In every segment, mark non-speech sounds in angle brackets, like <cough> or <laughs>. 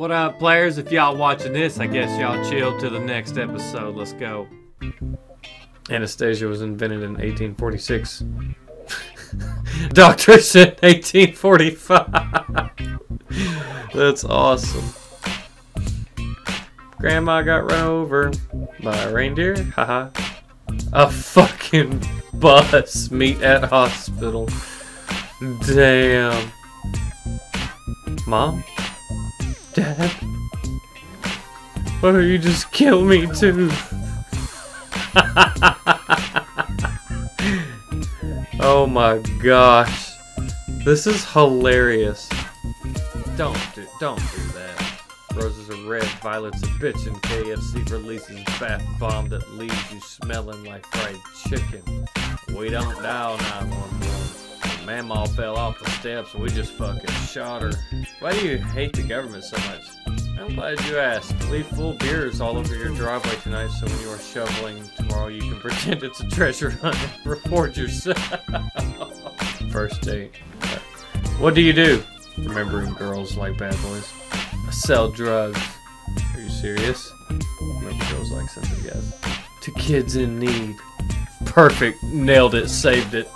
What up, players? If y'all watching this, I guess y'all chill to the next episode. Let's go. Anesthesia was invented in 1846. <laughs> Doctor said 1845. <laughs> That's awesome. Grandma got run over by a reindeer? Haha. a fucking bus meet at hospital. Damn. Mom? Dad? Why don't you just kill me too? <laughs> oh my gosh. This is hilarious. Don't do don't do that. Roses are red, violets a bitch, and KFC releases bath bomb that leaves you smelling like fried chicken. We don't dial 911. Mamaw fell off the steps and we just fucking shot her. Why do you hate the government so much? I'm glad you asked. Leave full beers all over your driveway tonight so when you are shoveling tomorrow you can <laughs> pretend it's a treasure hunt and reward yourself. <laughs> First date. What do you do? Remembering girls like bad boys. I sell drugs. Are you serious? Remember girls like sensitive guys. To kids in need. Perfect. Nailed it. Saved it.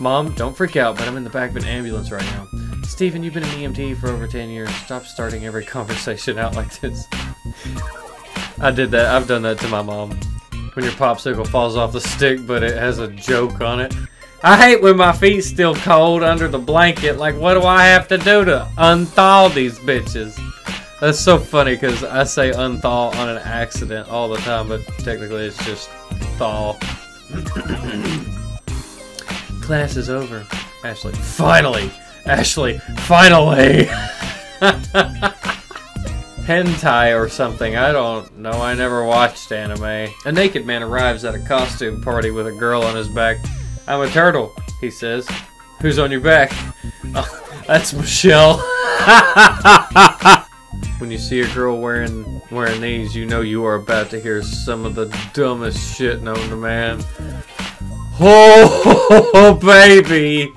Mom, don't freak out, but I'm in the back of an ambulance right now. Stephen, you've been an EMT for over 10 years. Stop starting every <laughs> conversation out like this. I did that. I've done that to my mom. When your popsicle falls off the stick, but it has a joke on it. I hate when my feet's still cold under the blanket. Like, what do I have to do to unthaw these bitches? That's so funny because I say unthaw on an accident all the time, but technically it's just thaw. <clears throat> Class is over. Ashley, finally! Ashley, finally! <laughs> Hentai or something, I don't know, I never watched anime. A naked man arrives at a costume party with a girl on his back. I'm a turtle, he says. Who's on your back? Oh, that's Michelle. <laughs> when you see a girl wearing wearing these, you know you are about to hear some of the dumbest shit known to man. Oh, <laughs> baby.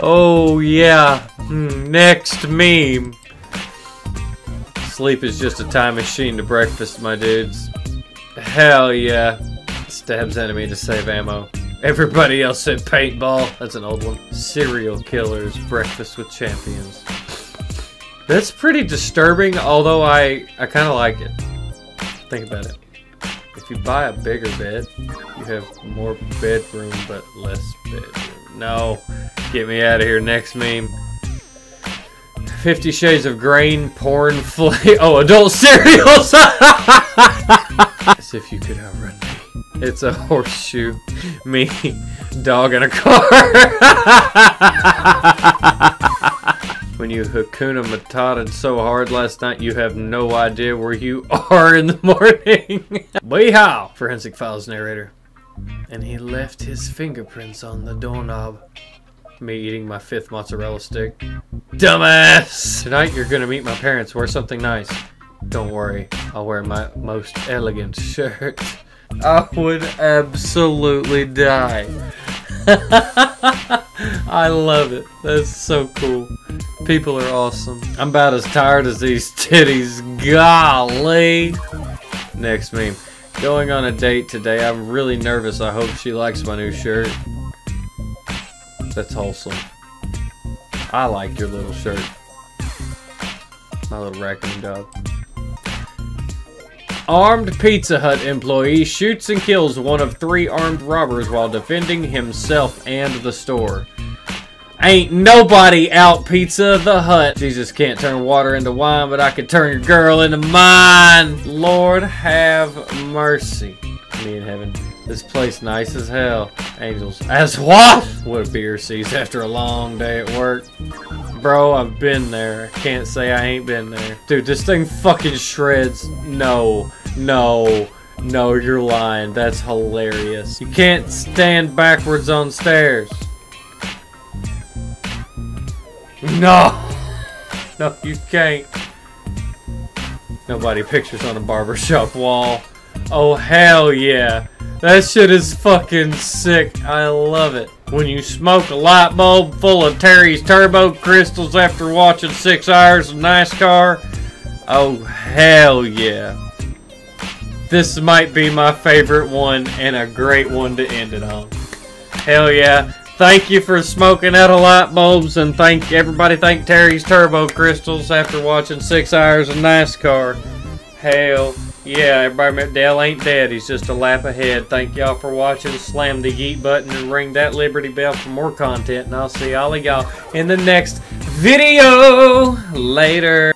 Oh, yeah. Hmm, next meme. Sleep is just a time machine to breakfast, my dudes. Hell yeah. Stabs enemy to save ammo. Everybody else said paintball. That's an old one. Serial killers, breakfast with champions. That's pretty disturbing, although I, I kind of like it. Think about it. If you buy a bigger bed, you have more bedroom but less bedroom. No, get me out of here. Next meme. Fifty Shades of Grain, porn, flay. Oh, adult <laughs> cereals! As if you could outrun me. It's a horseshoe. Me, dog in a car. <laughs> when you Hakuna Matata so hard last night, you have no idea where you are in the morning. <laughs> Weehaw! Forensic Files narrator. And he left his fingerprints on the doorknob. Me eating my fifth mozzarella stick. Dumbass! Tonight you're gonna meet my parents. Wear something nice. Don't worry, I'll wear my most elegant shirt. I would absolutely die. <laughs> I love it. That's so cool. People are awesome. I'm about as tired as these titties. Golly. Next meme. Going on a date today. I'm really nervous. I hope she likes my new shirt. That's wholesome. I like your little shirt. My little raccoon dog. Armed Pizza Hut employee shoots and kills one of three armed robbers while defending himself and the store. Ain't nobody out Pizza the Hut. Jesus can't turn water into wine, but I could turn your girl into mine. Lord have mercy. Me in heaven. This place nice as hell. Angels. As what? What a beer sees after a long day at work. Bro, I've been there. Can't say I ain't been there. Dude, this thing fucking shreds. No. No. No, you're lying. That's hilarious. You can't stand backwards on stairs. No. <laughs> No, you can't. Nobody pictures on a barbershop wall. Oh, hell yeah. That shit is fucking sick. I love it. when you smoke a light bulb full of Terry's turbo crystals after watching six hours of NASCAR. Oh, hell yeah. This might be my favorite one and a great one to end it on. Hell yeah. Thank you for smoking out of light bulbs and thank everybody thank Terry's Turbo Crystals after watching six hours of NASCAR. Hell yeah, everybody Dale ain't dead. He's just a lap ahead. Thank y'all for watching. Slam the yeet button and ring that Liberty Bell for more content. And I'll see all of y'all in the next video. Later.